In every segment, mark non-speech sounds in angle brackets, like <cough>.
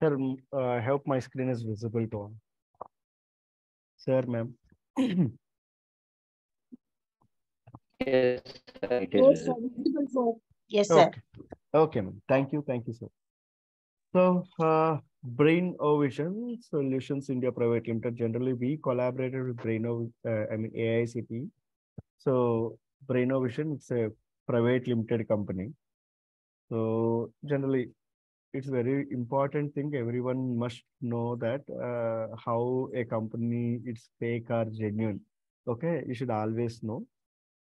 Sir, uh, I hope my screen is visible to all. Sir, ma'am. Yes, sir, Yes, sir. Yes, sir. Okay, okay, ma'am. Thank you, thank you, sir. So, uh, Brain Vision Solutions India Private Limited. Generally, we collaborated with Brain, uh, I mean AICTE. So, Brain Vision it's a private limited company. So, generally, it's very important thing. Everyone must know that uh, how a company it's fake or genuine. Okay, you should always know.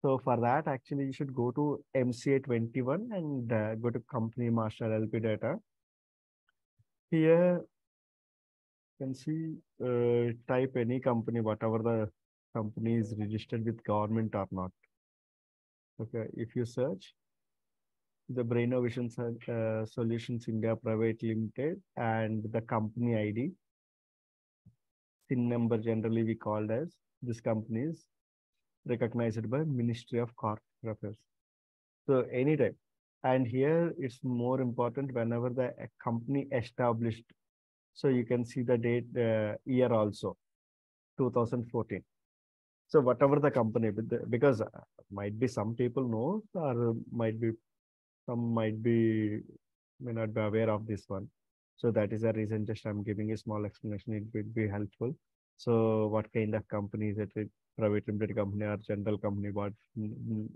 So for that, actually, you should go to MCA 21 and uh, go to company master LP data. Here, you can see, uh, type any company, whatever the company is registered with government or not. Okay, if you search the Brainovision uh, Solutions India Private Limited and the company ID, SIN number generally we called as this company is recognized by Ministry of Corporate Affairs. So anytime. And here it's more important whenever the company established. So you can see the date, uh, year also, 2014. So whatever the company, because uh, might be some people know or might be, some might be, may not be aware of this one. So that is the reason just I'm giving a small explanation. It would be helpful. So what kind of company is it? private limited company or general company, what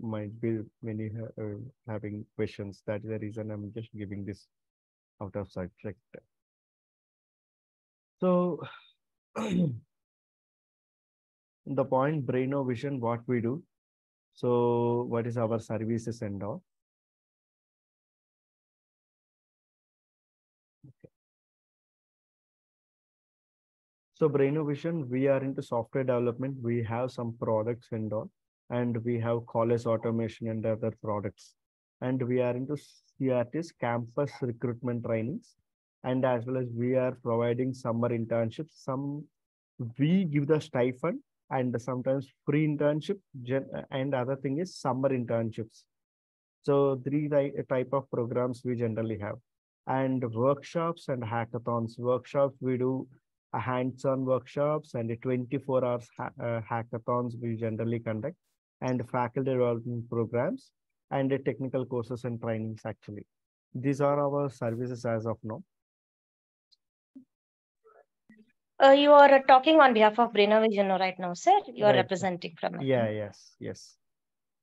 might be many uh, having questions. That is the reason I'm just giving this out of subject. So <clears throat> the point Brainovision, what we do. So what is our services and all. So Brainovision, we are into software development. We have some products and all, and we have college automation and other products. And we are into CRTs, campus recruitment trainings. And as well as we are providing summer internships. Some we give the stipend and sometimes free internship. And other thing is summer internships. So three type of programs we generally have. And workshops and hackathons. Workshops we do hands-on workshops and a 24 hours ha- uh, hackathons we generally conduct and faculty development programs and the technical courses and trainings actually. These are our services as of now. Uh, you are uh, talking on behalf of Brainovision right now, sir. You are Right. representing from. Yeah, yes, yes.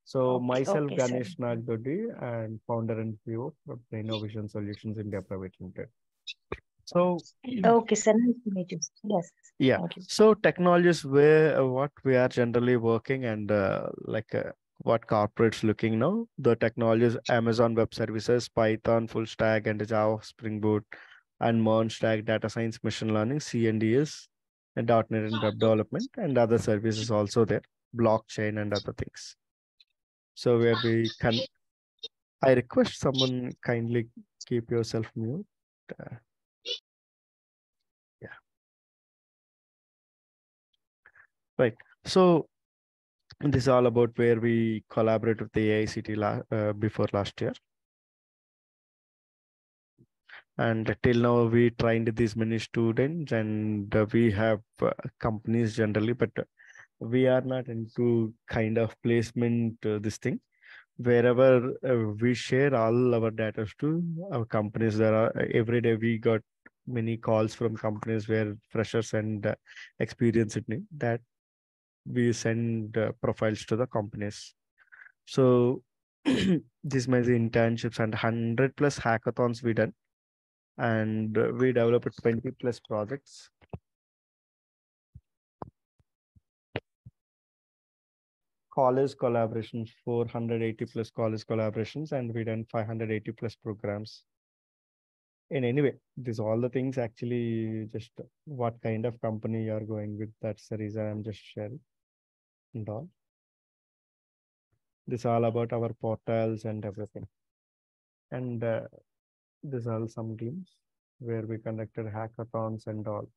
So Okay, myself, okay. Ganesh Nagdodi and founder and CEO of Innovation Solutions India Private Limited. So Okay, sir. Nice to meet you. Yes. Yeah. So technologies where uh, what we are generally working and uh, like uh, what corporates looking now, the technologies Amazon Web Services, Python, full stack, and Java, Spring Boot, and MERN Stack, data science, machine learning, CNDS, and .NET and web development, and other services also there, blockchain and other things. So where we can, I request someone kindly keep yourself mute. Right. So this is all about where we collaborate with the AICTE la uh, before last year. And till now, we trained these many students and uh, we have uh, companies generally, but uh, we are not into kind of placement, uh, this thing. Wherever uh, we share all our data to our companies, there are every day we got many calls from companies where freshers and uh, experienced need that we send uh, profiles to the companies. So <clears throat> this means internships and 100 plus hackathons we done. And uh, we developed 20 plus projects. College collaborations, 480 plus college collaborations, and we done 580 plus programs. In any way, these all the things actually just what kind of company you are going with. That's the reason I'm just sharing and all. This all about our portals and everything. And uh, these are some games where we conducted hackathons and all.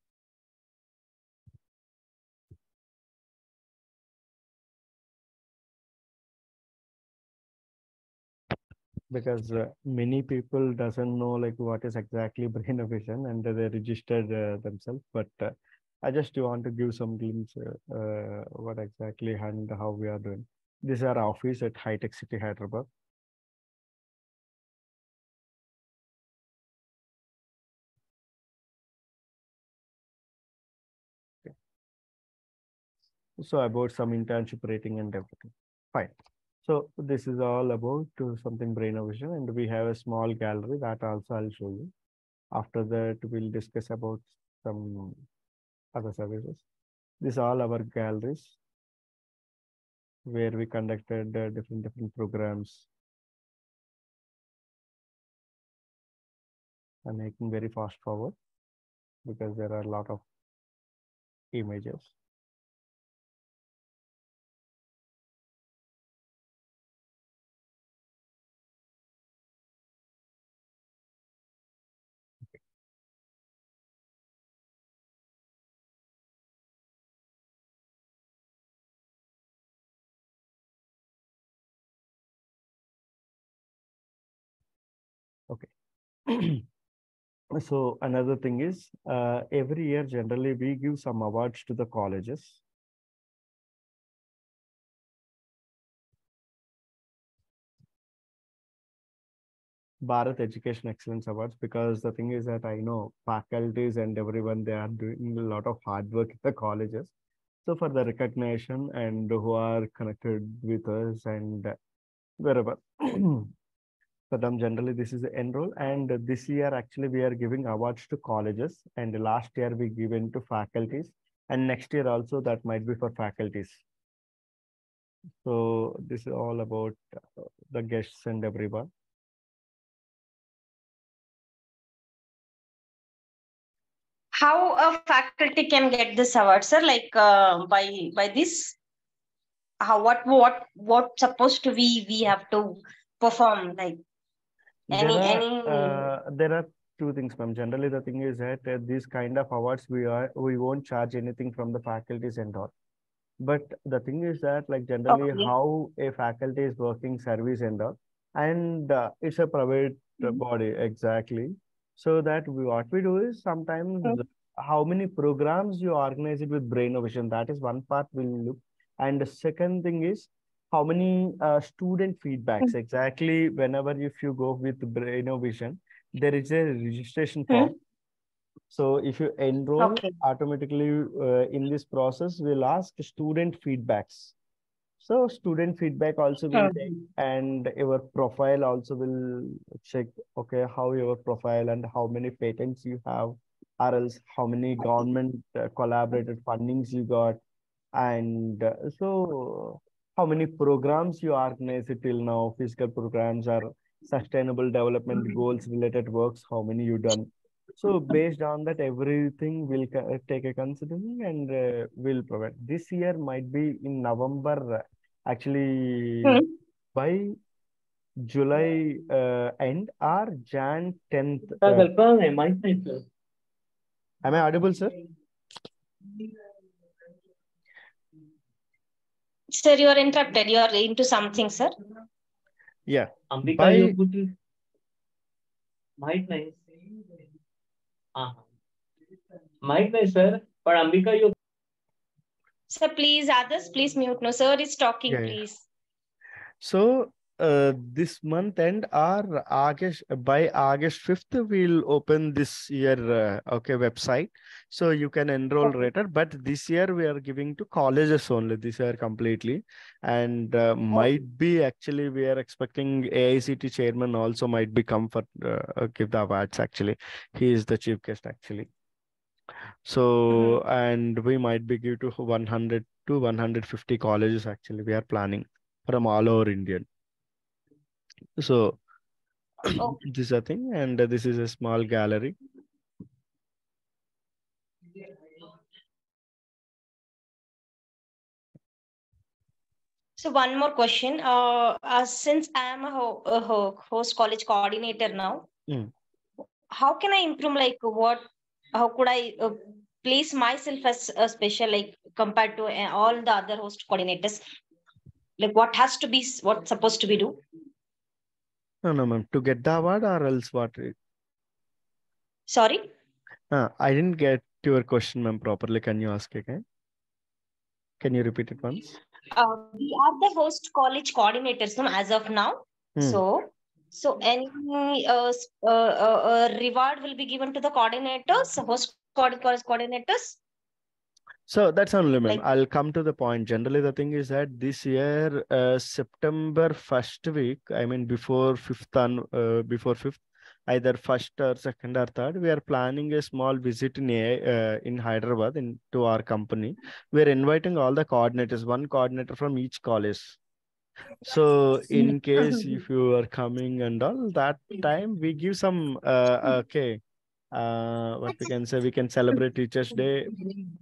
because uh, many people doesn't know like what is exactly <laughs> brainovision and they registered uh, themselves but uh, i just want to give some glimpse uh, uh, what exactly and how we are doing this is our office at high tech city hyderabad Okay. so about some internship rating and everything fine so this is all about uh, something brain vision and we have a small gallery that also I'll show you. After that, we'll discuss about some other services. These all our galleries where we conducted uh, different different programs. I'm making very fast forward because there are a lot of images. <clears throat> so another thing is uh, every year generally we give some awards to the colleges Bharat Education Excellence Awards because the thing is that I know faculties and everyone they are doing a lot of hard work in the colleges. So for the recognition and who are connected with us and wherever <clears throat> for generally this is the enroll and this year actually we are giving awards to colleges. And last year we given to faculties. And next year also that might be for faculties. So this is all about uh, the guests and everyone. How a faculty can get this award, sir? Like uh, by by this, how what what what supposed to be we have to perform like any there are, any uh, there are two things ma'am. Generally the thing is that uh, these kind of awards we are we won't charge anything from the faculties and all. But the thing is that like generally Okay. how a faculty is working service and all and uh, it's a private uh, Mhm. body exactly. So that we, what we do is sometimes how many programs you organize it with brain innovation that is one part we'll look. And the second thing is how many uh, student feedbacks? Exactly whenever if you go with brain innovation there is a registration form. So if you enroll Okay. automatically uh, in this process we'll ask student feedbacks. So student feedback also will take and your profile also will check okay how your profile and how many patents you have or else how many government uh, collaborated fundings you got. And uh, so how many programs you organize till now, physical programs or sustainable development mm-hmm. goals related works, how many you done. So mm-hmm. based on that, everything will take a considering and uh, will provide. This year might be in November, actually hmm. by July uh, end or Jan 10th. Uh, am I audible, sir? Sir, you are interrupted. You are into something, sir. Yeah. Ambika, By... you could might nahi. Uh -huh. Might nahi, sir. But Ambika, you. Sir, please, others, please mute. No, sir is talking, yeah, please. Yeah. So uh, this month end or August by August 5th we'll open this year uh, okay website. So you can enroll Okay. later but this year we are giving to colleges only this year completely. And uh, might be actually we are expecting AICTE chairman also might be come for uh, give the awards actually. He is the chief guest actually. So and we might be give to 100 to 150 colleges actually we are planning from all over India. So Okay. <clears throat> this is a thing, and uh, this is a small gallery. So one more question. Uh, uh, since I am a, ho- a ho- host college coordinator now, Mm. how can I improve? Like what? How could I uh, place myself as a special, like compared to uh, all the other host coordinators? Like what has to be, what's supposed to be do? No, no, ma'am. To get the award or else what? Sorry. Uh, I didn't get your question, ma'am, properly. Can you ask again? Can you repeat it once? Uh, we are the host college coordinators no, as of now. Hmm. So, so any uh, uh, uh, uh, reward will be given to the coordinators, host co- college coordinators. So that's only, ma'am. Like- I'll come to the point. Generally, the thing is that this year, uh, September first week, I mean, before fifth on, uh, before fifth, either first or second or third, we are planning a small visit in uh, in Hyderabad in to our company. We're inviting all the coordinators, one coordinator from each college. So in case if you are coming and all that <laughs> time, we give some uh, okay, uh, what we can say, we can celebrate Teachers Day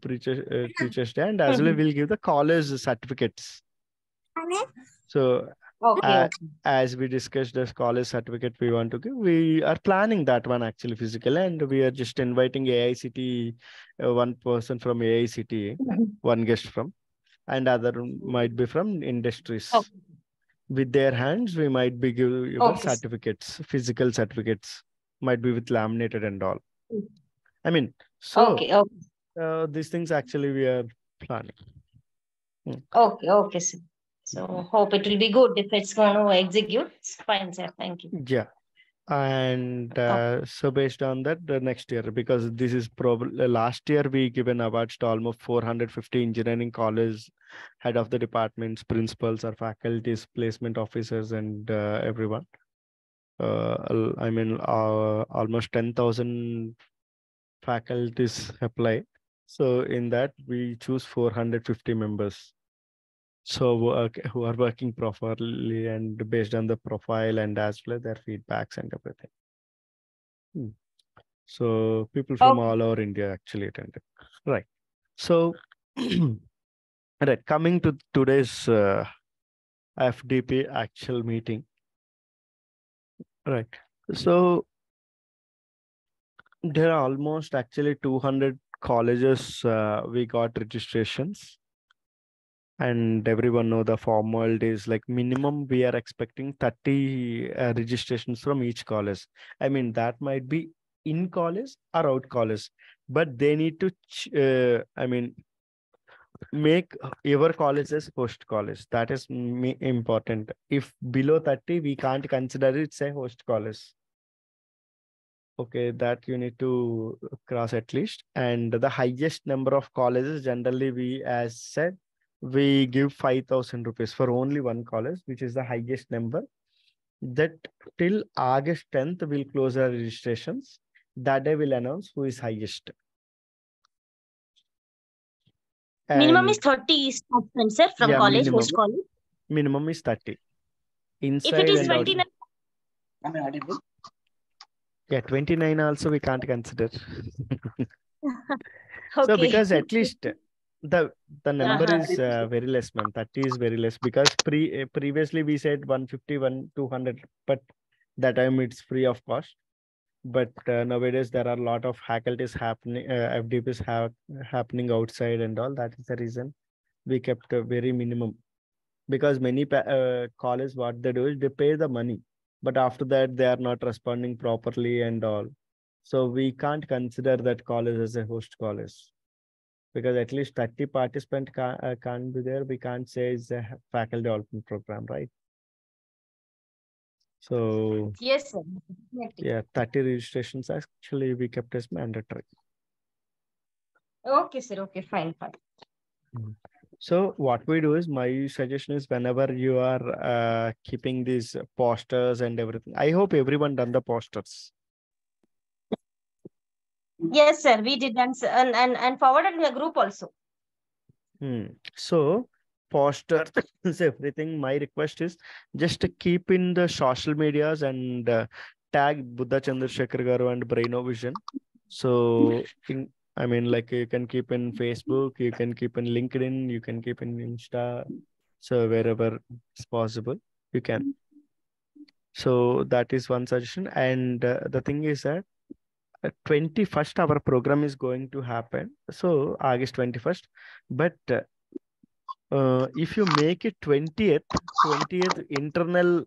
Teachers, uh, <laughs> Teachers Day, and as well we'll give the college certificates. So Okay. Uh, as we discussed the college certificate we want to give, we are planning that one actually physically, and we are just inviting AICTE, uh, one person from AICTE, one guest from, and other might be from industries. Okay. With their hands, we might be giving Okay. certificates, physical certificates, might be with laminated and all. I mean, so okay. Okay. uh, these things actually we are planning. Okay. Okay. Sir. So hope it will be good if it's going to execute. It's fine, sir. Thank you. Yeah. And uh, so based on that, the next year, because this is probably last year we given awards to almost 450 engineering college head of the departments, principals or faculties, placement officers, and uh, everyone. Uh, I mean, uh, almost 10,000 faculties apply. So in that we choose 450 members. So work, who are working properly and based on the profile and as well as their feedbacks and everything. Hmm. So people from Okay. all over India actually attended. Right. So <clears throat> right, coming to today's uh, FDP actual meeting. Right. So there are almost actually 200 colleges uh, we got registrations and everyone know the formalities like minimum we are expecting 30 uh, registrations from each college i mean that might be in college or out college but they need to uh, i mean make your college as host college. That is important. If below 30 we can't consider it's a host college. Okay that you need to cross at least. And the highest number of colleges generally we as said we give 5000 rupees for only one college which is the highest number. That till august 10th we'll close our registrations. That day we'll announce who is highest Minimum is 30 students, sir, from Yeah, college, minimum. host college. minimum is 30 If it is 29. Am I audible? yeah 29 also we can't consider <laughs> okay. So because at least the the number Uh-huh. is uh, very less, ma'am. 30 is very less because pre uh, previously we said 150, 1 200, but that time it's free of cost. But uh, nowadays there are a lot of faculties happening, uh, FDPs have happening outside and all. That is the reason we kept a very minimum because many pa- uh, colleges what they do is they pay the money, but after that they are not responding properly and all. So we can't consider that college as a host college because at least 30 participant uh, can't be there. We can't say it's a faculty development program, right? So Yes, sir. Yeah, 30 registrations actually we kept as mandatory. Okay, sir. Okay, fine, fine. So what we do is my suggestion is whenever you are uh, keeping these posters and everything, I hope everyone done the posters. Yes, sir. We did and, and, and, and forwarded in the group also. Hmm. So posters, <laughs> everything. My request is just to keep in the social medias and uh, tag Buddha Chandrasekhar Garu and Brainovision. So in, I mean, like you can keep in Facebook, you can keep in LinkedIn, you can keep in Insta. So wherever it's possible, you can. So that is one suggestion. And uh, the thing is that uh, 21st our program is going to happen. So August 21st. But uh, uh, if you make it 20th, 20th internal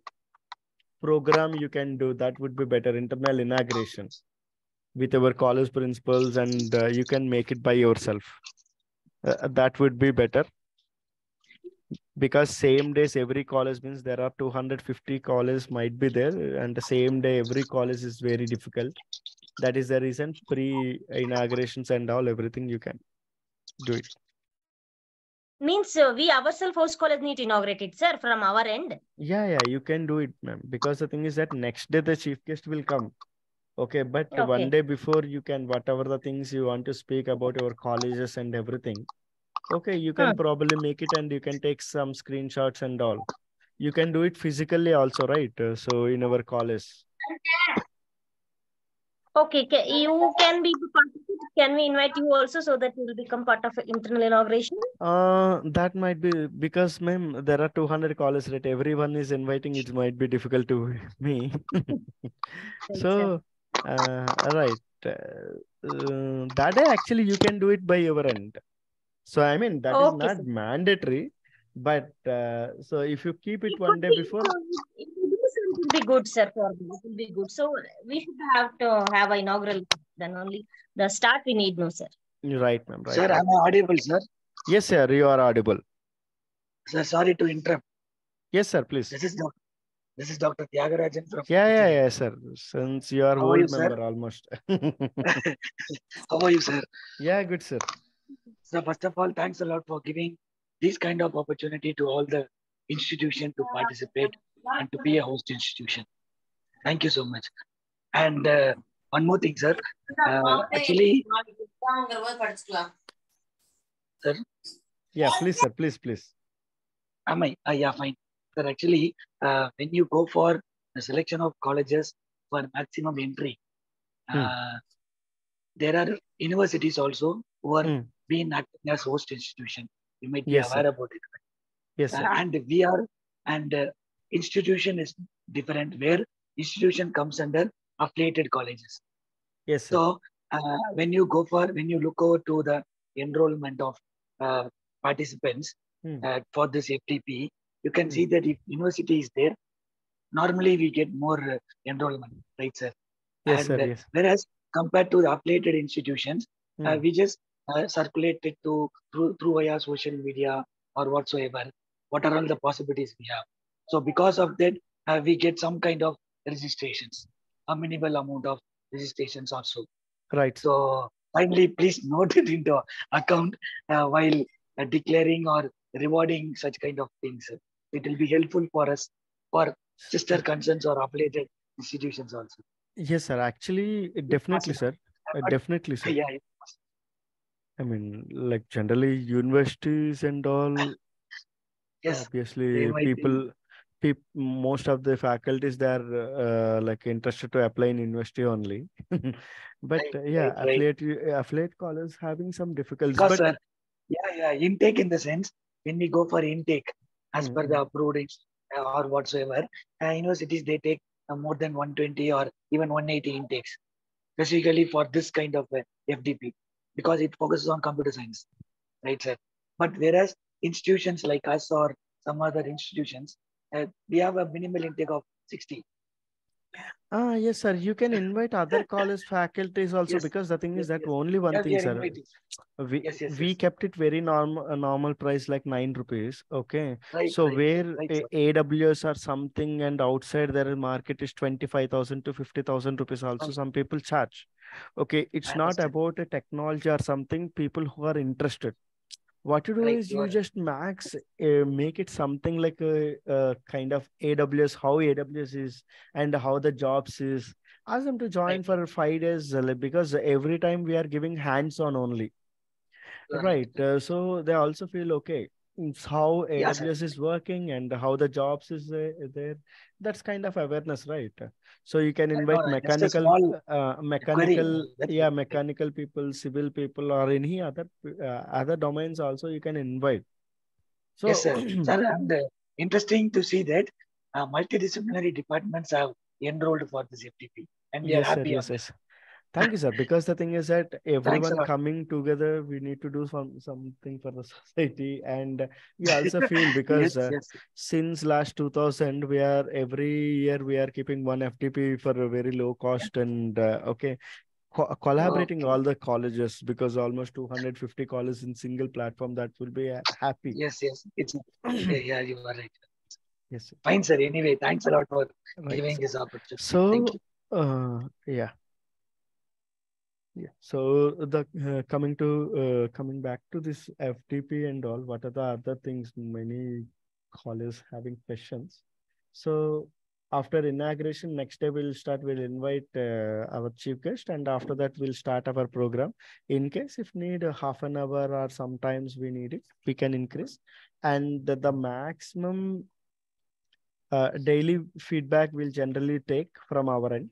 program you can do. That would be better. Internal inauguration with our college principals and uh, you can make it by yourself. Uh, that would be better. Because same days every college means there are 250 colleges might be there and the same day every college is very difficult. That is the reason pre inaugurations and all everything you can do it Means uh, we ourselves host college need to inaugurate it, sir, from our end. yeah yeah you can do it ma'am because the thing is that next day the chief guest will come okay but Okay. one day before you can whatever the things you want to speak about your colleges and everything okay you can Hmm. probably make it and you can take some screenshots and all you can do it physically also right Uh, so in our college Okay, ca- you can be part of it. Can we invite you also so that you will become part of internal inauguration? uh that might be because ma'am there are 200 colleges right everyone is inviting it might be difficult to <laughs> me so uh, right uh, uh, that day actually you can do it by your end so i mean that is Okay, not sir. mandatory but uh, so if you keep it It one day be, before uh, it would be, sir, it will be good, sir, for me. It will be good. So we should have to have an inaugural. Then only the start we need, no, sir. You're right ma'am right, Sir, right. am I audible, sir? yes sir you are audible Sir, sorry to interrupt. yes sir please This is Dr. This is Dr. Tyagarajan from. yeah yeah yeah sir since you are How are you, old sir? member almost <laughs> How are you, sir? yeah good sir So first of all, thanks a lot for giving this kind of opportunity to all the institution to participate and to be a host institution. Thank you so much. And uh, one more thing, sir. Uh, actually, yeah please sir please please am I? Uh, yeah, fine. Sir, actually, uh, when you go for the selection of colleges for maximum entry, Hmm. uh, there are universities also who are Hmm. being acting as host institution. You might be Yes, sir. aware about it. yes sir and we are and uh, institution is different where institution comes under affiliated colleges yes sir so uh, when you go for when you look over to the enrollment of uh, participants Hmm. uh, for this fdp you can see Hmm. that if university is there normally we get more uh, enrollment right sir yes and sir uh, yes whereas compared to the affiliated institutions uh, Hmm. we just uh, circulate it to through through via social media or whatsoever what are all the possibilities we have so because of that uh, we get some kind of registrations? A minimal amount of registrations also. Right. So kindly please <laughs> note it into account uh, while uh, declaring or rewarding such kind of things. It will be helpful for us for sister concerns or affiliated institutions also. Yes sir. Actually definitely sir. Definitely sir. Yeah I mean, like generally universities and all, <laughs> yes. obviously people. be- people, most of the faculties they are uh, like interested to apply in university only. <laughs> But Right, uh, yeah, right, right. affiliate affiliate colleges having some difficulties. because But uh, yeah yeah intake in the sense when we go for intake as per Mm, the approved uh, or whatsoever uh, universities they take uh, more than 120 or even 180 intakes specifically for this kind of uh, fdp because it focuses on computer science right sir but whereas institutions like us or some other institutions we have a minimal intake of 60 ah yes, sir, you can invite other <laughs> college faculties also Yes, because the thing is that yes. only one yeah, thing, sir. inviting. We Yes, yes, we yes. kept it very normal normal price like nine rupees. Okay. right So right, where right, AWS or something and outside their market is 25,000 to 50,000 rupees also Um, some people charge. Okay, it's not about a technology or something people who are interested. What you do Right, is you just max uh, make it something like a, a kind of AWS, how AWS is and how the jobs is. Ask them to join Right. for five days uh, because every time we are giving hands-on only. You are Right. Uh, so they also feel okay. It's how sir. AWS is working and how the jobs is uh, there. That's kind of awareness, right? So you can invite mechanical, uh, mechanical, yeah, mechanical people, civil people, or any other uh, other domains also you can invite. So Yes, sir. <clears throat> Sir, and uh, interesting to see that uh, multidisciplinary departments have enrolled for this FDP, and we are yes, sir. happy Yes, yes. Thank you, sir. Because the thing is that everyone lot. coming together, we need to do some something for the <laughs> society, and we <laughs> also feel because yes, uh, yes. since last 2000 we are every year we are keeping one fdp for a very low cost and uh, okay co- collaborating Okay. all the colleges because almost 250 colleges in single platform that will be uh, happy Yes, yes. It's <clears throat> yeah, yeah, you are right. yes sir. Fine, sir. Anyway, thanks a lot for Right, giving sir. this opportunity. so Thank you. uh yeah yeah. So the uh, coming to uh, coming back to this fdp and all what are the other things many colleges having questions? So after inauguration next day we'll start we'll invite uh, our chief guest and after that we'll start our program. In case if need a half an hour or sometimes we need it we can increase. And the, the maximum uh, daily feedback we'll generally take from our end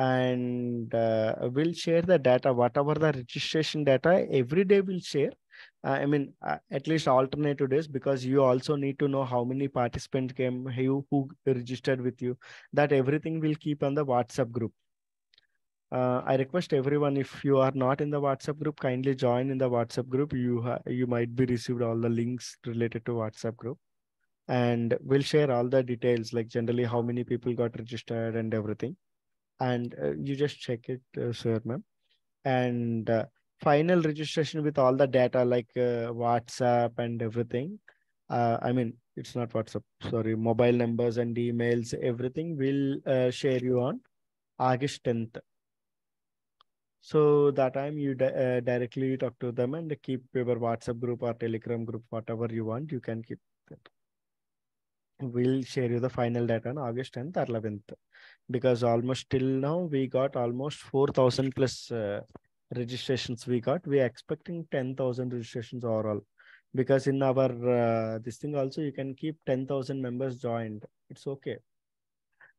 and uh, we'll share the data whatever the registration data every day we'll share. Uh, i mean uh, at least alternative days because you also need to know how many participants came who, who registered with you. That everything will keep on the whatsapp group. Uh, i request everyone if you are not in the whatsapp group kindly join in the whatsapp group. You you might be received all the links related to whatsapp group. And we'll share all the details like generally how many people got registered and everything and uh, you just check it uh, sir ma'am. And uh, final registration with all the data like uh, whatsapp and everything. Uh, i mean it's not whatsapp sorry mobile numbers and emails everything will uh, share you on august 10th so that time you di- directly talk to them and keep your whatsapp group or telegram group whatever you want you can keep we'll share you the final data on august 10th or 11th because almost till now we got almost 4000 plus uh, registrations we got. We are expecting 10000 registrations overall. Because in our uh, this thing also you can keep 10000 members joined. It's okay.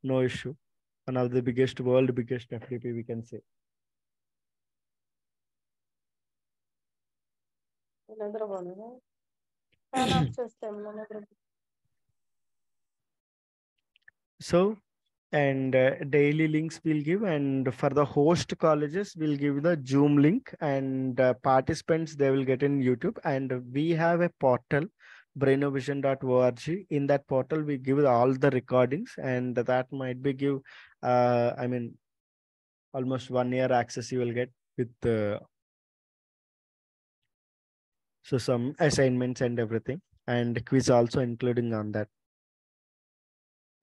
No issue. One of the biggest world biggest fdp we can say so and uh, daily links we'll give and for the host colleges we'll give the zoom link and uh, participants they will get in youtube and we have a portal brainovision.org in that portal we give all the recordings and that might be give uh, i mean almost one year access you will get with uh, so some assignments and everything and quiz also including on that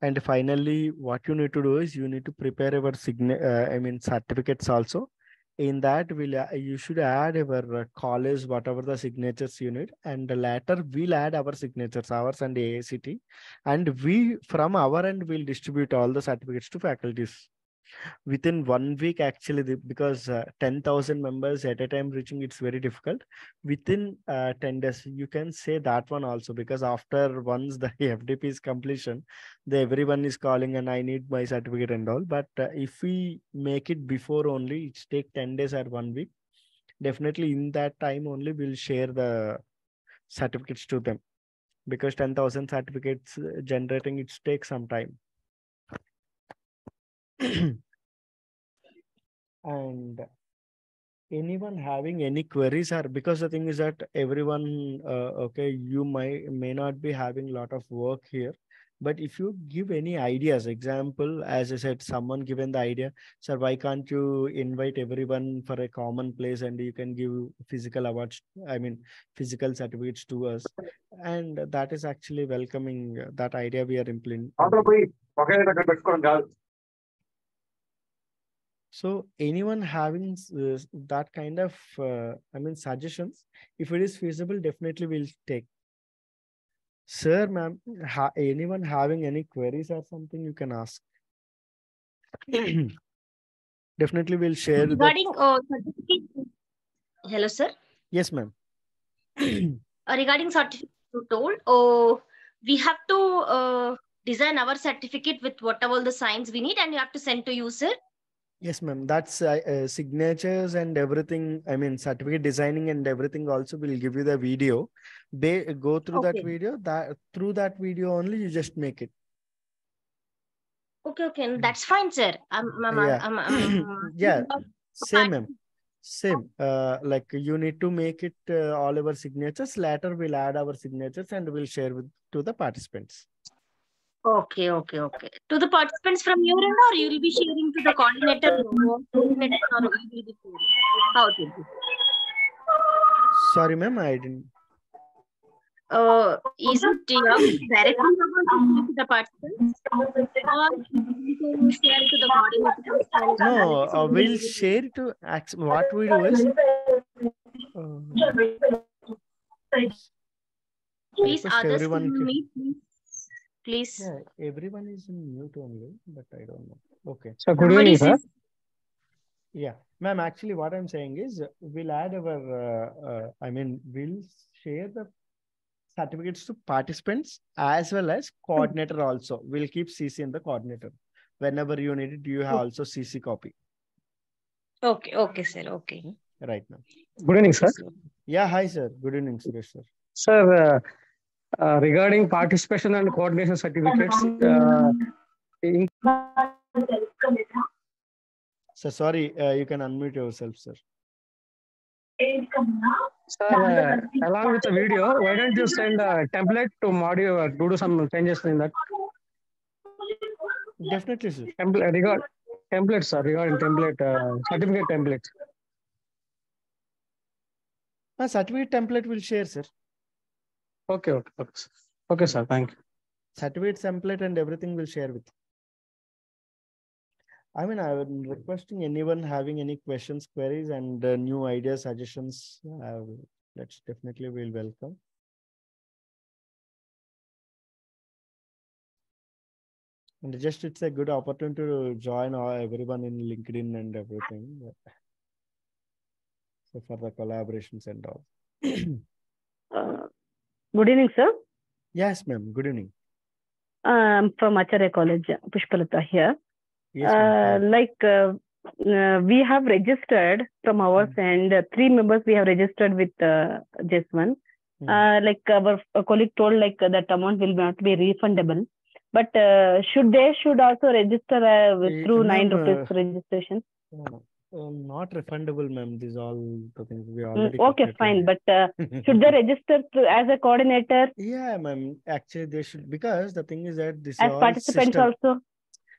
and finally what you need to do is you need to prepare your sign- uh, i mean certificates also. In that will you should add our uh, college whatever the signatures you need. And later we'll add our signatures ours and AICTE and we from our end will distribute all the certificates to faculties within one week actually the, because uh, 10000 members at a time reaching it's very difficult. Within uh, 10 days you can say that one also because after once the <laughs> fdp is completion the everyone is calling and i need my certificate and all. But uh, if we make it before only it's take 10 days or one week definitely in that time only we'll share the certificates to them. Because 10000 certificates uh, generating it takes some time <clears throat> and anyone having any queries are because the thing is that everyone uh, okay you might may not be having a lot of work here. But if you give any ideas example as i said someone given the idea sir why can't you invite everyone for a common place and you can give physical awards i mean physical certificates to us? And that is actually welcoming uh, that idea we are implementing So anyone having uh, that kind of, uh, I mean, suggestions, if it is feasible, definitely we'll take. Sir, ma'am, ha- anyone having any queries or something, you can ask. <clears throat> definitely we'll share the, Regarding uh, certificate, hello, sir. yes, ma'am. <clears throat> Uh, regarding certificate, you told, oh, we have to uh, design our certificate with whatever the signs we need, and you have to send to you, sir. Yes, ma'am. That's uh, uh, signatures and everything. I mean, certificate designing and everything also will give you the video. They go through that video. That through that video only, you just make it. Okay, okay, that's fine, sir. Um, Yeah. Yeah. Same, ma'am. Same. Uh, like you need to make it uh, all our signatures. Later, we'll add our signatures and we'll share with to the participants. Okay, okay, okay. To the participants from your end, or you will be sharing to the coordinator, coordinator or you will be sharing? How it will be? Sorry, ma'am, I didn't. Uh, is it uh, directly about to the participants, or you share to the coordinators? No, uh, we'll share to act- what we do is. Uh, Please, request others everyone can to- please. Please. yeah, everyone is in mute only, but I don't know. Okay. So good Somebody evening, sir. Yeah, ma'am, actually what I'm saying is we'll add our, uh, uh, I mean, we'll share the certificates to participants as well as coordinator also. We'll keep CC in the coordinator. Whenever you need it, you have also CC copy Okay, okay, sir. Okay. right now. Good evening, sir. Yeah, hi, sir. Good evening, Suresh, sir. Sir, uh, uh, regarding participation and coordination certificates, uh, in- So sorry, uh, you can unmute yourself, sir. sir, uh, along with the video, why don't you send a template to module, uh, do some changes in that Definitely, sir. template, regard, template, sir, regarding template, uh, certificate template. A certificate template will share, sir. Okay, okay, okay, sir. Okay, sir, thank you. Certificate template and everything will share with. you. I mean, I'm requesting anyone having any questions, queries, and uh, new ideas, suggestions. Uh, that's definitely will welcome. And just it's a good opportunity to join all, everyone in LinkedIn and everything. So for the collaborations and all. <clears throat> Uh, Good evening, sir. yes, ma'am. Good evening. I'm from Acharya College, Pushpalata here. Yes, Uh, like uh, uh, we have registered from our Mm. end, uh, three members we have registered with uh, Jeswan. Mm. Uh, like our colleague told, like uh, that amount will not be refundable. But uh, should they should also register uh, with- Eh, through nine rupees uh, registration? No. Um, not refundable, ma'am. These all the things we Mm, already. okay, fine. But uh, <laughs> should they register to, as a coordinator, Yeah, ma'am. Actually, they should because the thing is that this is as participants system, also?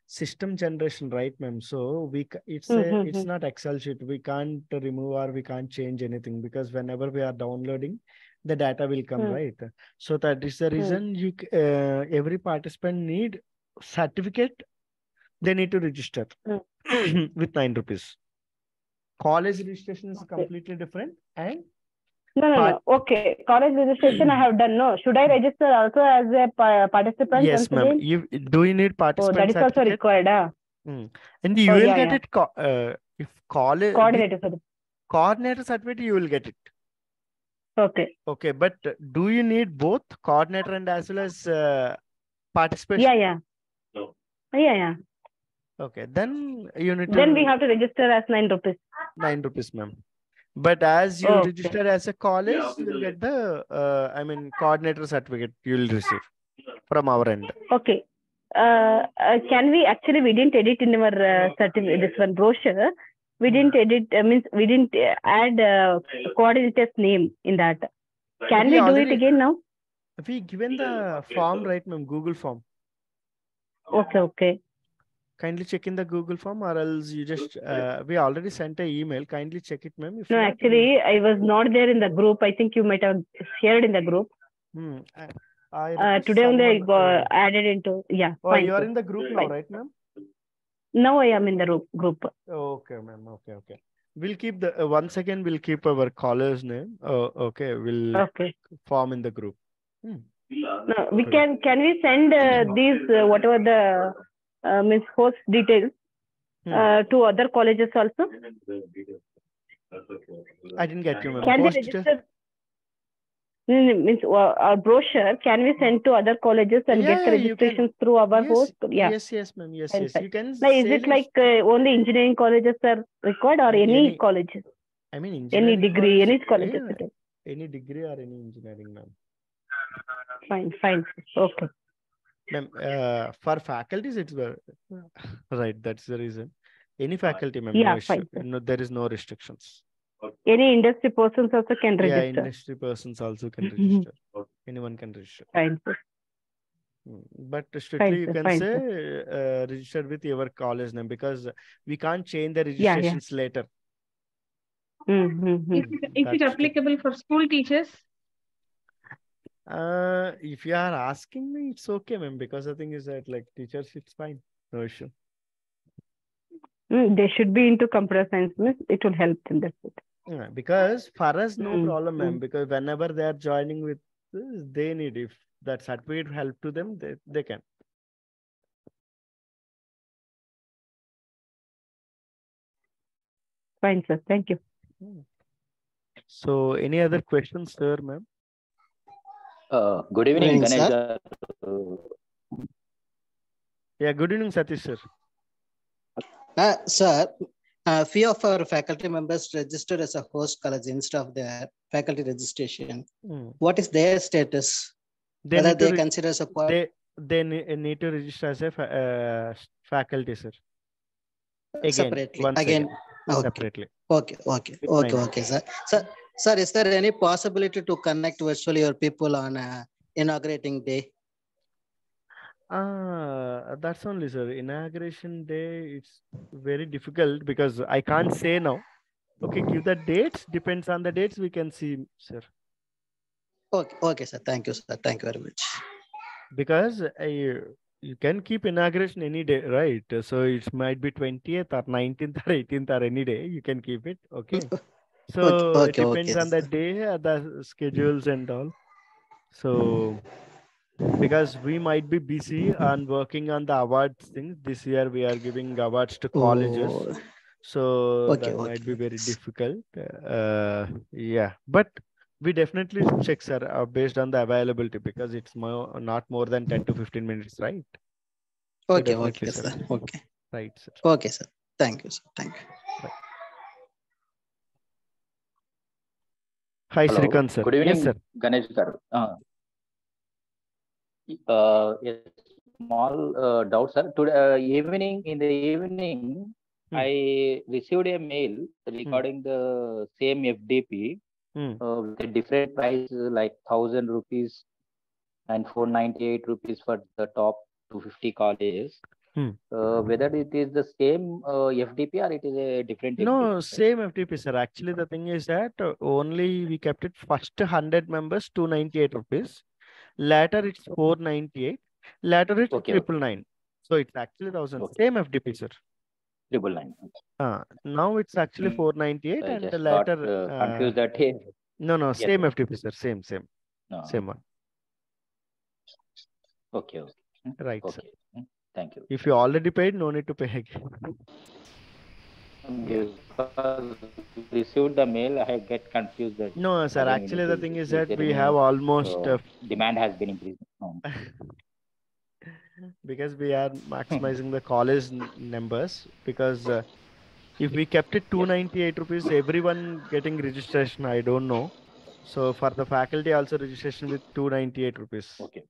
system generation, right, ma'am? So we it's Mm, a mm, it's mm. not Excel sheet. We can't remove or we can't change anything because whenever we are downloading, the data will come, Mm. right? So that is the Mm. reason you uh, every participant need certificate. They need to register Mm. <clears throat> with nine rupees. College registration is Okay. completely different and No, no, Part- no. Okay, college registration I have done. No, should I register also as a participant? Yes, ma'am. You do you need Oh, participant that is also required. Ah, Mm. And you Oh, will yeah, get yeah. it co- uh, if college coordinator for the. coordinator certificate, you will get it. Okay. Okay, but uh, do you need both coordinator and as well as uh, participation? Yeah, yeah. No. Yeah, yeah. Okay, then you need Then we have to register as nine rupees. nine rupees, ma'am. But as you Oh, okay. register as a college, you will get the uh, I mean coordinator certificate you will receive from our end. Okay. Uh, uh, can we actually we didn't edit in our uh, certificate this one brochure. We didn't edit. Uh, means we didn't uh, add uh, coordinator's name in that. Can We we do it again now? We given the form right, ma'am, Google form. Okay, okay. Kindly check in the Google form or else you just uh, we already sent a email. Kindly check it, ma'am. No, not, you- actually, I was not there in the group. I think you might have shared in the group. Hmm. I, I Uh, request today only I got uh, added into. Yeah, Oh, fine. you are in the group now, Fine. right, ma'am? Now I am in the group. Okay, ma'am. Okay, okay. We'll keep the uh, once again. We'll keep our caller's name. Oh, okay. We'll Okay. form in the group. Hmm. No, we can can we send uh, these uh, whatever the uh, means host details Hmm. uh, to other colleges also? I didn't get you, ma'am. Can we Post- register? No, no, means uh, our brochure can we send to other colleges and Yeah, get the yeah, can- registrations through our yes, host? Yeah. Yes, yes, ma'am. Yes, Fine, yes. fine. You can. Now, is it like uh, only engineering colleges are required or any, Any- colleges? I mean, Any degree, college- any colleges? yeah, any degree or any engineering, ma'am. Fine, fine. Okay. Ma'am, uh, for faculties, it's uh, <laughs> right. That's the reason. Any faculty member, Yeah, no, issue. no, there is no restrictions. Any industry persons also can register. Yeah, industry persons also can Mhm. register. Anyone can register. Fine, sir. Mm, But strictly you can fine, say uh, registered with your college name because we can't change the Yeah, yeah. registrations later. Mm, mm, mm. Is it, is it. applicable for school teachers? Uh, if you are asking me, it's okay, ma'am, because the thing is that like teachers, it's fine. No issue. Mm, They should be into computer science, miss. It will help them. That's it. Yeah, because for us, no Mm, problem, ma'am, mm. because whenever they are joining with this, they need if that certificate help to them, they, they can. Fine, sir. Thank you. So any other questions, sir, ma'am? Uh, good evening, Evening, Ganesh. sir. Yeah, good evening, Satish, sir. Uh, sir, a few of our faculty members registered as a host college instead of their faculty registration. Mm. What is their status? They Whether they re- consider as a part? they they need to register as a fa- uh, faculty, sir. Again, separately? once Again, okay, separately. okay, okay, okay, okay, sir. Sir, sir, is there any possibility to connect virtually your people on uh, inaugurating day? Ah, that's only, sir. Inauguration day, it's very difficult because I can't say now. Okay, give the dates. Depends on the dates. We can see, sir. Okay, okay, sir. Thank you, sir. Thank you very much. Because I, you can keep inauguration any day, right? So it might be 20th or 19th or 18th or any day. You can keep it. Okay. <laughs> So it depends okay, on the day, uh, the schedules and all. So because we might be busy and working on the awards things. This year we are giving awards to colleges. Oh, So Okay, that might be very difficult. Uh, yeah, but we definitely check, sir, uh, based on the availability because it's more, not more than 10 to 15 minutes, right? Okay, okay, sir. sir. Okay, Right, sir. okay, sir. Thank you, sir. Thank you. Hi, hello. Srikant, sir. Good Yes, evening, sir. Ganesh garu. Uh, uh, a small uh, doubt, sir. Today uh, evening, in the evening, Hmm. I received a mail regarding the same FDP Hmm. uh, with a different price, like thousand rupees and four ninety eight rupees for the top two fifty colleges. Hmm. Uh, whether it is the same uh, FDP or it is a different No, FDP, same FDP, sir. Actually, the thing is that uh, only we kept it first 100 members, 298 rupees. Later, it's 498. Later, it's Okay, triple nine. So it's actually thousand. Okay. Same FDP, sir. Triple nine. Uh, now it's actually Hmm. 498 I and just got later. uh, uh, confused that hey, no, no, same sir. FDP, sir. Same, same, no. same one. Okay, okay. Hmm, Right, sir. Okay. Hmm, Thank you. If you already paid, no need to pay again. Because received the mail, I get confused that No, sir. Actually, the thing is that we have almost uh, uh, demand has been increased. No. <laughs> because we are maximizing the college numbers because uh, if we kept it 298 rupees everyone getting registration i don't know so for the faculty also registration with 298 rupees Okay.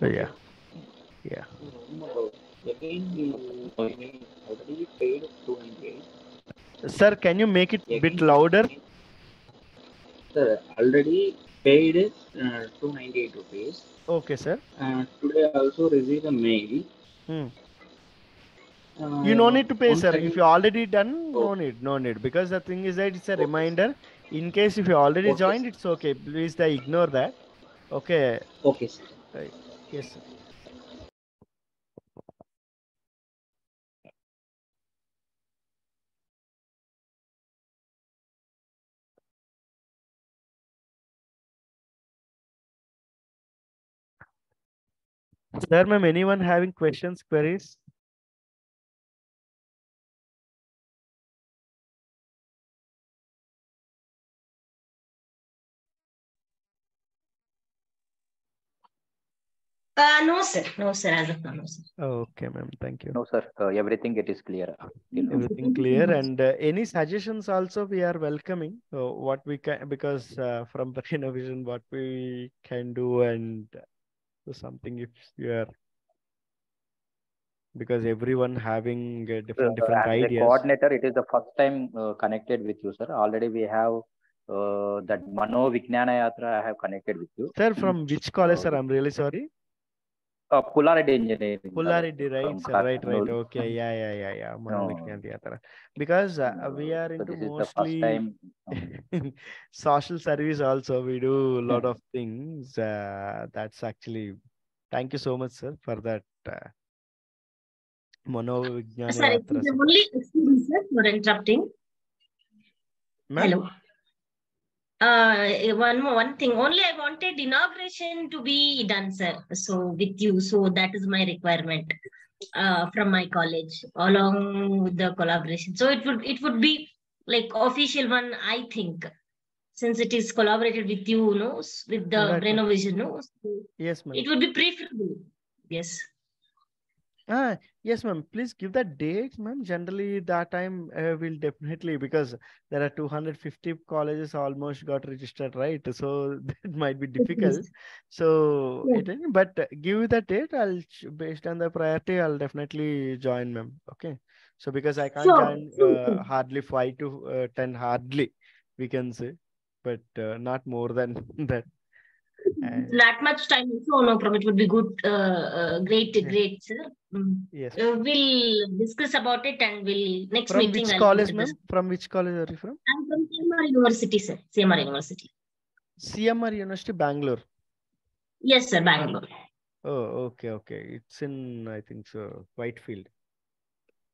So yeah. Yeah. Already paid two ninety eight. sir can you make it a bit louder? Sir, already paid uh, 298 rupees. okay sir. Uh, today I also received a mail. Hmm. Uh, you no need to pay sir. If you already done no need no need. Because the thing is that it's a reminder. In case if you already Okay, joined it's okay. Please uh, ignore that. Okay. Okay, sir. right yes sir. Sir, ma'am, anyone having questions, queries? Uh, no, sir. No, sir. As of now, no, sir. Okay, ma'am, thank you. No, sir. Uh, everything it is clear. uh, till now. Everything clear and uh, any suggestions also we are welcoming. So what we can, because uh, from the <laughs> Vision, what we can do and do something if you are because everyone having uh, Uh, different different as a ideas. coordinator, it is the first time uh, connected with you, sir. Already we have uh, that Mano Vijnana Yatra. I have connected with you. Sir, from which college, sir? Uh, I'm really sorry. Uh, Pullareddy Engineering. college Pullareddy, right, from sir. Right, right. Okay, yeah, yeah, yeah, yeah. Mano No. Because uh, we are So into this is the mostly time. <laughs> social service also. We do a lot of things. Uh, that's actually, thank you so much, sir, for that. Uh, Manovijnana Sorry, the only excuse me, sir, for interrupting. Ma'am? Hello. Uh, one more one thing. Only I wanted inauguration to be done, sir. So with you, so that is my requirement uh, from my college, along with the collaboration. So it would it would be like official one, I think, since it is collaborated with you, you know, with the Right, right. renovation, no. So Yes, ma'am. it would be preferable. Yes. Ah, yes, ma'am. Please give that date, ma'am. Generally, that time uh, will definitely because there are 250 colleges almost got registered, right? So <laughs> it might be difficult. So Yeah. it, but uh, give that date. I'll based on the priority, I'll definitely join, ma'am. Okay. So because I can't Sure, join uh, hardly five to uh, ten, hardly we can say, but uh, not more than <laughs> that. That much time, so no problem. It would be good, uh, uh, great, Yeah. great, sir. Mm. yes. Uh, we'll discuss about it and we'll next From meeting. which I'll college, ma'am? From which college are you from? I'm from CMR University, sir. CMR University. CMR University, Bangalore. Yes, sir, Bangalore. Oh, okay, okay. It's in, I think so, Whitefield,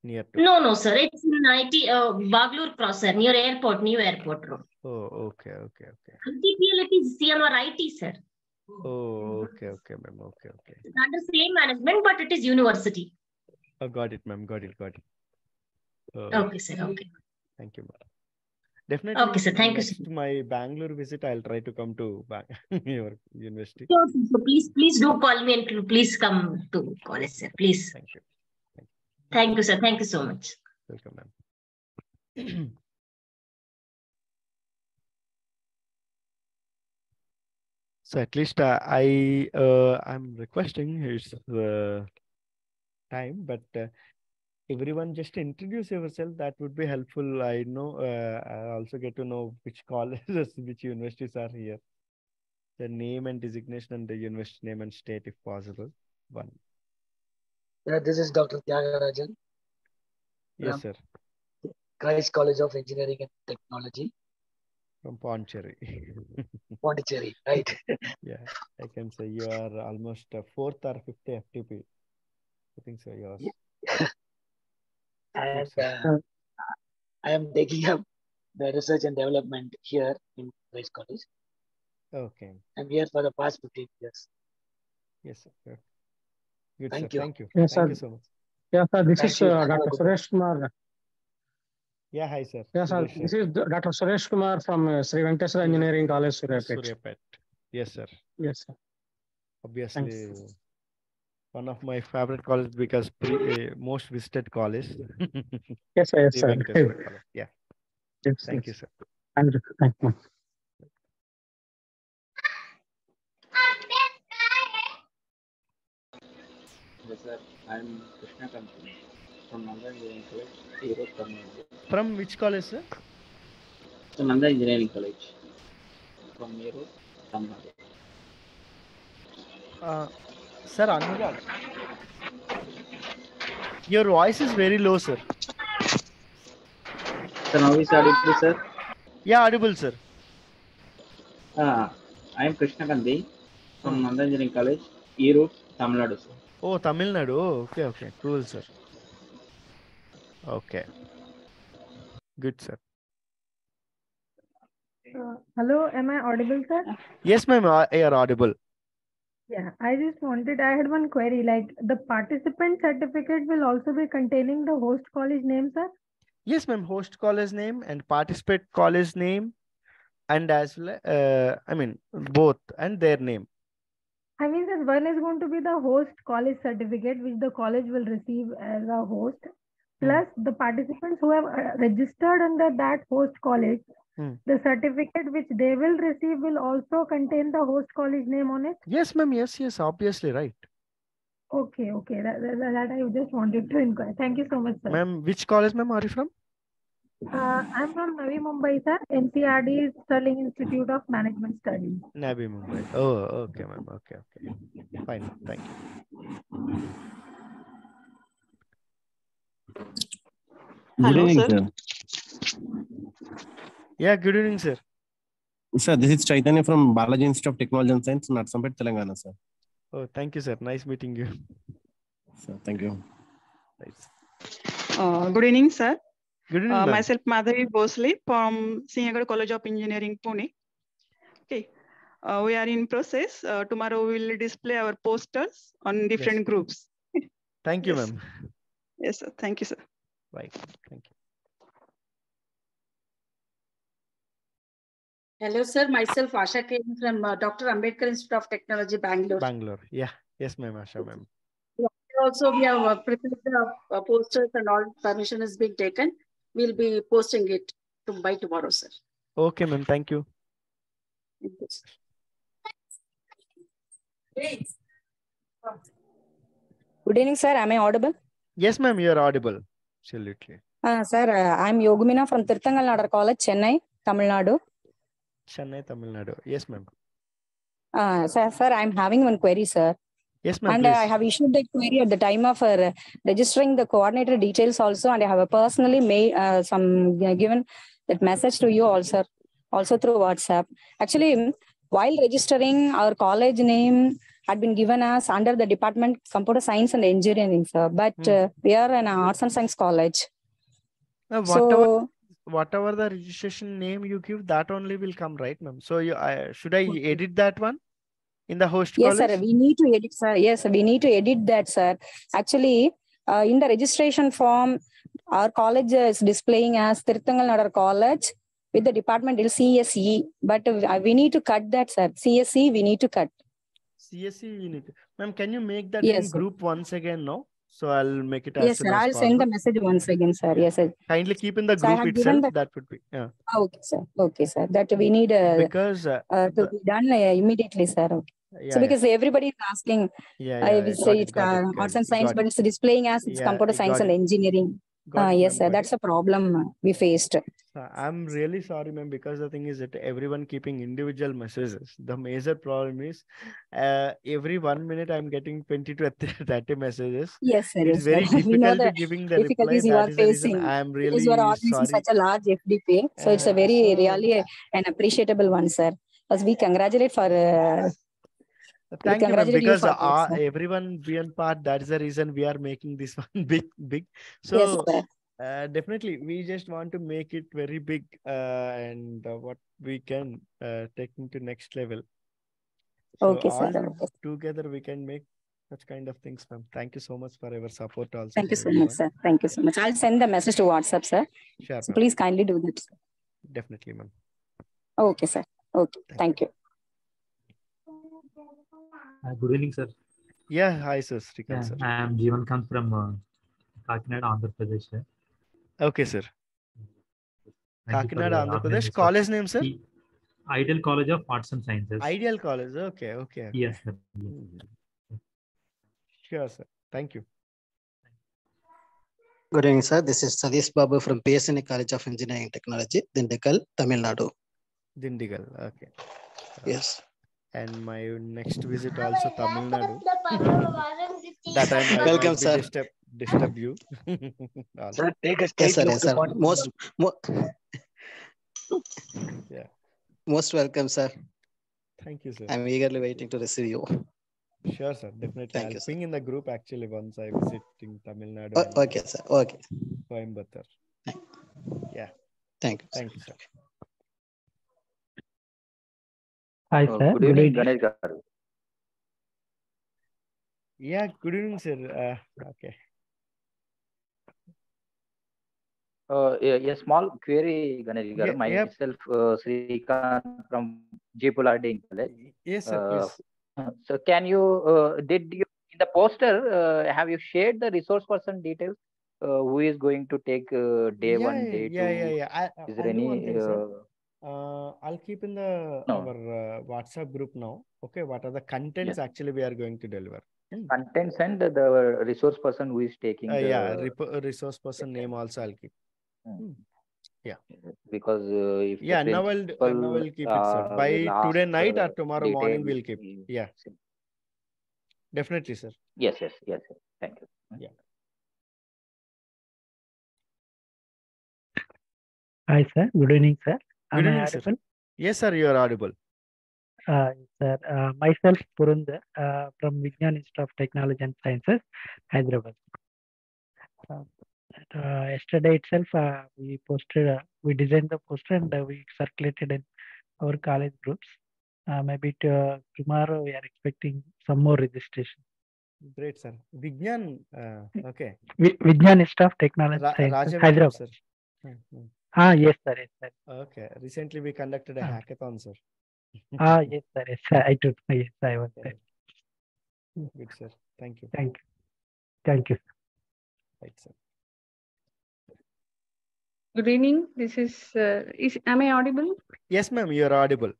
near to. No, no, sir. It's in IT, uh, Bangalore Cross, sir, near airport, new airport road. Oh, okay, okay, okay. It is CMR IT, sir. Oh, okay, okay, ma'am. Okay, okay. It's under same management, but it is university. Oh, got it, ma'am. Got it, got it. Oh, Okay, sir. Okay. thank you, ma'am. Definitely. Okay, sir. Thank you, sir. my Bangalore visit, I'll try to come to <laughs> your university. Sure. So please, please do call me and please come to college, sir. Please. Thank you. Thank you, sir. Thank you so much. Welcome, ma'am. <clears throat> So at least uh, I uh, I'm requesting it's the time, but uh, everyone just introduce yourself. That would be helpful. I know uh, I also get to know which <laughs> colleges, which universities are here. The name and designation and the university name and state if possible. One. Yeah, this is Dr. Tyagarajan, Yes, sir. Christ College of Engineering and Technology, From Pondicherry. <laughs> Pondicherry, right? Yeah, I can say you are almost a fourth or fifth FDP. I think so, yours. <laughs> and sir. uh, I am taking up the research and development here in Christ College. Okay. I'm here for the past 15 years. Yes, sir. Good, Good, Thank sir. you. Thank you. Yes, Thank sir. you so much. Yeah, sir. This Thank is you. uh, Dr. Suresh Kumar. Yeah, hi, sir. Yeah, sir. Suresh, This sir. is Dr. Suresh Kumar from uh, Sri Venkateswara Engineering College, Suryapet. Suryapet. Yes, sir. Yes, sir. Obviously, one of my favorite college because pre, uh, most visited college. <laughs> Yes, sir. Yes, sir. Venkateswara College. Yeah. Yes, Thank you, sir. Thank you. Thank you. Yes, sir. I'm Krishna Kanti from Nanda Engineering College, Europe, Tamil Nadu. From which college, sir? So Nanda Engineering College from Europe, Tamil Nadu. Uh, sir, Anurag. Your voice is very low, sir. So now is audible, sir. Yeah, audible, sir. Uh, I am Krishna Kanti from Nanda Engineering College, Europe, Tamil Nadu, sir. Oh, Tamil Nadu. Oh, okay, okay. Cool, sir. Okay. Good, sir. Uh, hello, am I audible, sir? Yes, ma'am, you are audible. Yeah, I just wanted, I had one query, like the participant certificate will also be containing the host college name, sir? Yes, ma'am. Host college name and participant college name, and as well, uh, I mean, both and their name. I mean, sir, one is going to be the host college certificate, which the college will receive as a host, plus the participants who have uh, registered under that host college, Hmm. the certificate which they will receive will also contain the host college name on it. Yes, ma'am. Yes, yes. Obviously, right. Okay, okay. That, that, that I just wanted to inquire. Thank you so much, sir. Ma'am, which college, ma'am, are you from? Uh, I'm from Navi Mumbai, sir. NCRD Sterling Institute of Management Studies. Navi Mumbai. Oh, okay, ma'am. Okay, okay. Fine. Thank you. Good Hello, evening, sir. sir. Yeah, good evening, sir. Sir, this is Chaitanya from Balaji Institute of Technology and Science, Narsampet, Telangana, sir. Oh, thank you, sir. Nice meeting you. Sir, thank you. Nice. Uh, good evening, sir. Good evening, Uh, ma'am. myself Madhavi Bosley from Sinhagad College of Engineering, Pune. Okay. Uh, we are in process. Uh, tomorrow we will display our posters on different yes. groups. Thank you, Yes. ma'am. Yes, sir. Thank you, sir. Bye. Thank you. Hello, sir. Myself, Asha came from uh, Dr. Ambedkar Institute of Technology, Bangalore. Bangalore. Yeah. Yes, ma'am, Asha, ma'am. Also, we have uh, prepared the uh, posters and all permission is being taken. We'll be posting it to, by tomorrow, sir. Okay, ma'am. Thank you. Thank you, sir. Good evening, sir. Am I audible? Yes, ma'am, you are audible. Absolutely. Uh, sir, uh, I'm Yogumina from Thiruthangal Nadar College, Chennai, Tamil Nadu. Chennai, Tamil Nadu. Yes, ma'am. Uh, sir, sir, I'm having one query, sir. Yes, ma'am, And uh, I have issued that query at the time of uh, registering the coordinator details also, and I have personally made uh, some uh, given that message to you also, also through WhatsApp. Actually, while registering, our college name had been given us under the department Computer Science and Engineering, sir. But uh, we are an arts and science college. Now, whatever, So, whatever the registration name you give, that only will come, right, ma'am? So, you, I should I edit that one in the host Yes, college? sir. We need to edit, sir. Yes, we need to edit that, sir. Actually, uh, in the registration form, our college is displaying as Thiruthangal Nadar College with the department is CSE, but uh, we need to cut that, sir. CSE, we need to cut. CSE unit. Ma'am, can you make that Yes, in group once again now? So I'll make it as Yes, sir. as I'll send the message once again, sir. Yes, sir. Kindly keep in the So group itself. the- That would be yeah. Ah, Okay, sir. Okay, sir. That we need uh, Because uh, uh, to be done uh, immediately, sir. Okay. yeah, So yeah. because everybody is asking, Yeah, I yeah, will yeah. say it, it's it, uh, arts and science, but it's displaying as it's Yeah, computer science got and engineering. Got Ah, yes, sir. That's a problem uh, we faced. Uh, I'm really sorry, ma'am, because the thing is that everyone keeping individual messages. The major problem is uh, every one minute I'm getting 20 to 30 <laughs> messages. Yes, sir. It's Yes, very <laughs> sir. we know difficult to the giving the reply. difficulties you That are is facing I'm because you are really sorry. such a large FDP. So it's a Uh, very, really a- an appreciable one, sir. Because we congratulate for, uh, Thank you, you Because uh, sir. everyone be on part. That's the reason we are making this <laughs> one big, big. So sir. Uh, definitely, we just want to make it very big, uh, and uh, what we can uh, take into next level. So Okay, sir. all Okay. together, we can make such kind of things, ma'am. Thank you so much for your support, also Thank you for so much, sir. Thank you so much. I'll send the message to WhatsApp, sir. Sure, So please kindly do that. Sir. Definitely, ma'am. Okay, sir. Okay. Thank you. Uh, good evening, sir. Yeah, hi, sir. Srikant, Yeah, sir. I am Jeevan Kant from uh, Kakinada, Andhra Pradesh. sir. Okay, sir. Thank you for, Kakinada, Andhra Pradesh. organizing, sir. College name, sir? E- Ideal College of Arts and Sciences. Ideal College. Okay, okay. okay. Yes, sir. Sure, sir. Thank you. Good evening, sir. This is Sadish Babu from PSNA College of Engineering and Technology, Dindigul, Tamil Nadu. Dindigul. Okay. Yes. And my next visit also Tamil Nadu. that time I Welcome, sir. Disturb disturb you. <laughs> Sir, take a Yes, sir. Yes, sir. Most, mo- Yeah. most welcome, sir. Thank you, sir. I'm eagerly waiting to receive you. Sure, sir. Definitely. Thank I'll you, sir. in the group actually once I visit in Tamil Nadu. O- and okay, sir. Okay. Coimbatore. Yeah. Thank you. Thank you, sir. Hi, sir. good Good evening, evening. Ganesh Garu. Yeah, good evening, sir. Uh, okay. Uh, a, a small query, Ganesh Yeah. Myself, uh, Srikant from College. Yes, sir, Uh, please. so can you, uh, did you, in the poster, uh, have you shared the resource person details? Uh, who is going to take uh, day Yeah, one, day yeah, two? yeah, yeah. I, Is I- there one any? Uh, Uh, I'll keep in the No. our uh, WhatsApp group now. Okay, what are the contents actually we are going to deliver? Hmm. Contents and the resource person who is taking Uh, the yeah, rep- uh, resource person name also I'll keep. Hmm. Yeah. because uh, if Yeah, now I'll uh, now principal, I'll keep it, sir. uh, By today night uh, or tomorrow morning we'll keep. we- Yeah. Definitely, sir. Yes, yes, yes, yes. Thank you. Yeah. Hi, sir. Good evening, sir. Good Am I evening, sir. Yes, sir, you are audible. Uh, sir, uh, myself, Purundar, uh, from Vigyan Institute of Technology and Sciences, Hyderabad. Uh, yesterday itself, uh, we posted, uh, we designed the poster and uh, we circulated in our college groups. Uh, maybe to, uh, tomorrow we are expecting some more registration. Great, sir. Vigyan, uh, okay. Vi- Vigyan Institute of Technology Ra- and Hyderabad. sir. Hmm, hmm. Ah, yes, sir. Yes, sir. Okay. Recently we conducted a Ah. hackathon, sir. Ah, yes, sir. Yes, sir. I took. Yes, I was there. Good, sir. Thank you. Thank you. Thank you. Right, sir. Good evening. This is, uh, is, am I audible? Yes, ma'am, you are audible.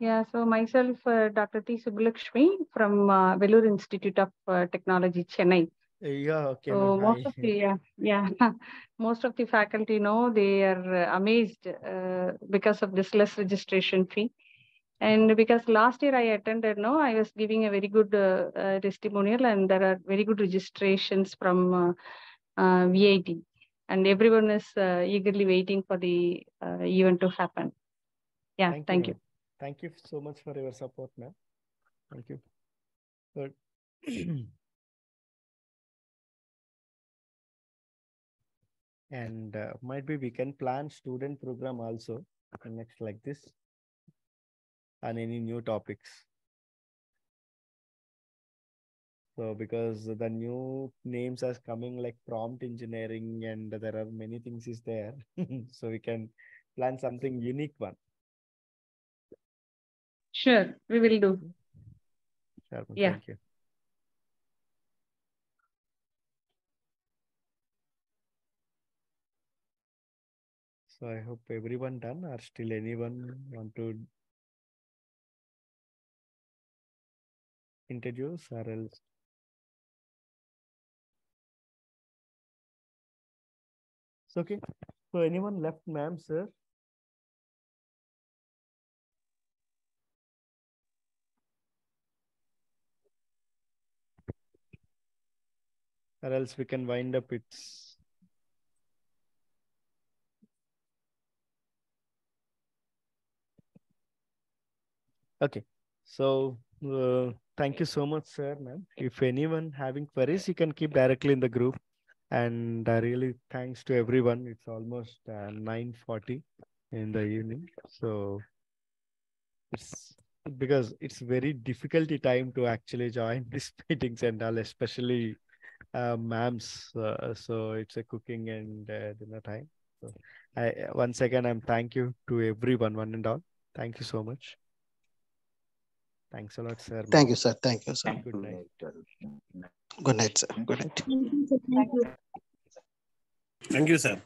Yeah, so myself, uh, Dr. T. Subbalakshmi from uh, Institute of uh, Technology, Chennai. Yeah, okay, So most of the, yeah, yeah, <laughs> most of the faculty know they are uh, amazed uh, because of this less registration fee. And because last year I attended, no, I was giving a very good uh, testimonial and there are very good registrations from uh, uh, VIT. And everyone is uh, eagerly waiting for the uh, event to happen. Yeah, thank you. ma'am. Thank you so much for your support, ma'am. Thank you. Good. <clears throat> And uh, might be we can plan student program also next like this and any new topics. So because the new names are coming like prompt engineering and there are many things is there. <laughs> So we can plan something unique one. Sure, we will do. Sure. Yeah. Thank you. So I hope everyone done or still anyone want to introduce or else? Okay. So anyone left, ma'am, sir? Or else we can wind up its Okay, so uh, thank you so much, sir, ma'am. If anyone having queries, you can keep directly in the group. And uh, really thanks to everyone. It's almost uh, 9.40 in the evening. So it's because it's very difficulty time to actually join <laughs> these meetings and all, especially uh, ma'ams. Uh, so it's a cooking and uh, dinner time. So I, once again, I'm thank you to everyone, one and all. Thank you so much. Thanks a lot, sir. Thank you, sir. Thank you, sir. Good night. Good night, sir. Good night. Thank you, sir.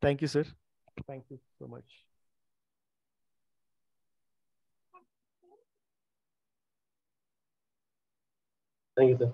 Thank you, sir. Thank you so much. Thank you, sir.